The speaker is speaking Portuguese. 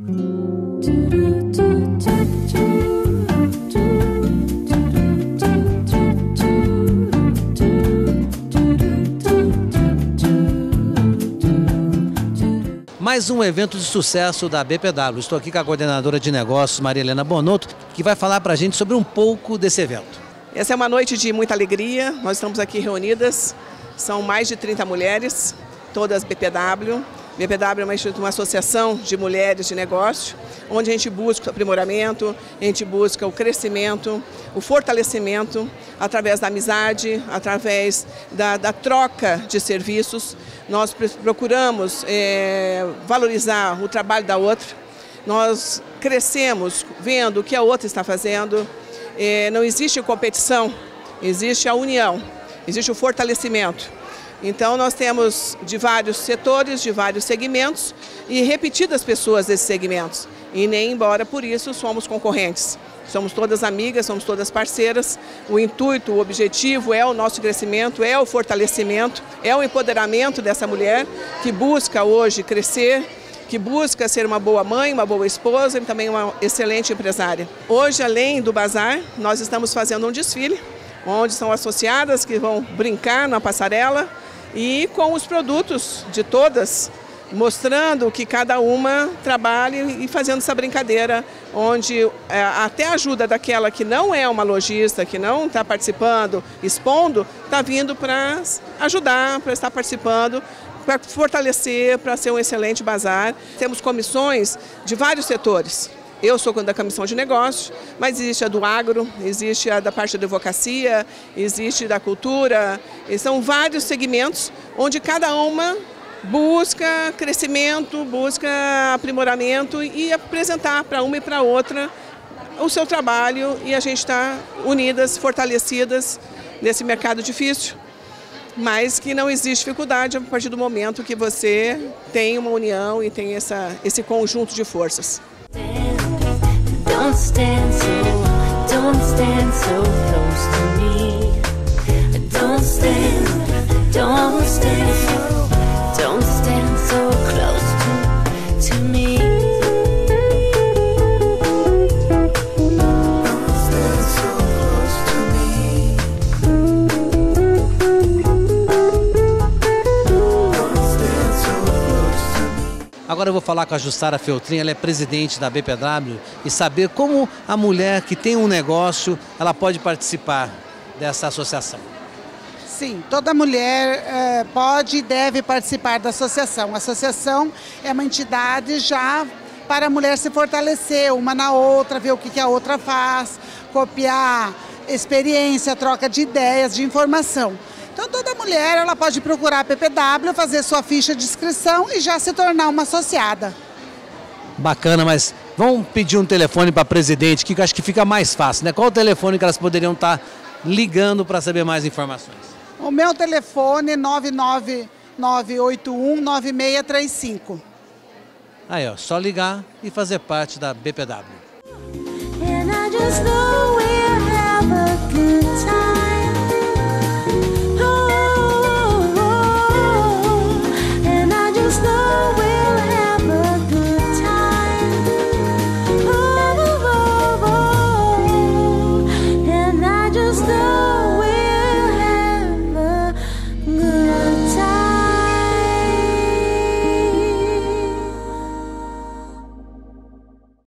Mais um evento de sucesso da BPW. Estou aqui com a coordenadora de negócios, Maria Helena Bonotto, que vai falar para a gente sobre um pouco desse evento. Essa é uma noite de muita alegria. Nós estamos aqui reunidas. São mais de 30 mulheres, todas BPW. BPW é uma, uma associação de mulheres de negócio, onde a gente busca o aprimoramento, a gente busca o crescimento, o fortalecimento através da amizade, através da, da troca de serviços. Nós procuramos é, valorizar o trabalho da outra, nós crescemos vendo o que a outra está fazendo. É, não existe competição, existe a união, existe o fortalecimento. Então nós temos de vários setores, de vários segmentos e repetidas pessoas desses segmentos. E nem embora por isso somos concorrentes. Somos todas amigas, somos todas parceiras. O intuito, o objetivo é o nosso crescimento, é o fortalecimento, é o empoderamento dessa mulher que busca hoje crescer, que busca ser uma boa mãe, uma boa esposa e também uma excelente empresária. Hoje, além do bazar, nós estamos fazendo um desfile, onde são associadas que vão brincar na passarela, e com os produtos de todas, mostrando que cada uma trabalha e fazendo essa brincadeira, onde é, até a ajuda daquela que não é uma lojista, que não está participando, expondo, está vindo para ajudar, para estar participando, para fortalecer, para ser um excelente bazar. Temos comissões de vários setores. Eu sou da comissão de negócios, mas existe a do agro, existe a da parte da advocacia, existe da cultura, são vários segmentos onde cada uma busca crescimento, busca aprimoramento e apresentar para uma e para outra o seu trabalho e a gente está unidas, fortalecidas nesse mercado difícil, mas que não existe dificuldade a partir do momento que você tem uma união e tem essa, esse conjunto de forças. Don't stand so, don't stand so close to me. Don't stand, Agora eu vou falar com a Jussara Feltrin, ela é presidente da BPW, e saber como a mulher que tem um negócio, ela pode participar dessa associação. Sim, toda mulher é, pode e deve participar da associação. A associação é uma entidade já para a mulher se fortalecer uma na outra, ver o que, que a outra faz, copiar experiência, troca de ideias, de informação. Então toda mulher ela pode procurar a PPW, fazer sua ficha de inscrição e já se tornar uma associada. Bacana, mas vamos pedir um telefone para a presidente, que acho que fica mais fácil, né? Qual o telefone que elas poderiam estar tá ligando para saber mais informações? O meu telefone é 999819635. Aí, ó, só ligar e fazer parte da BPW.